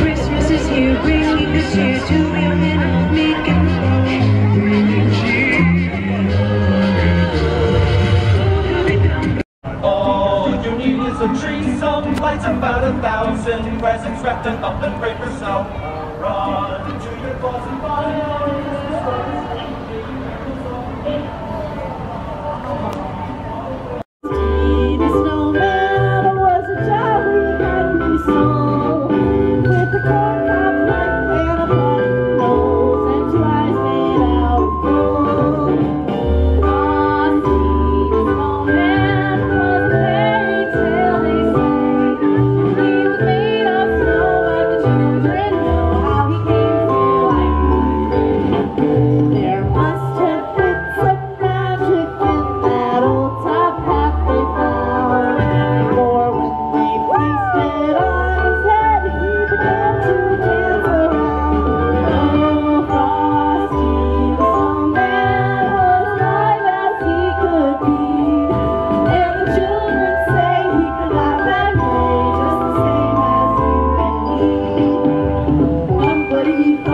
Christmas is here, bringing the cheer to women of and All oh, you need is a tree, some lights, about a thousand presents wrapped up in paper. So Thank you.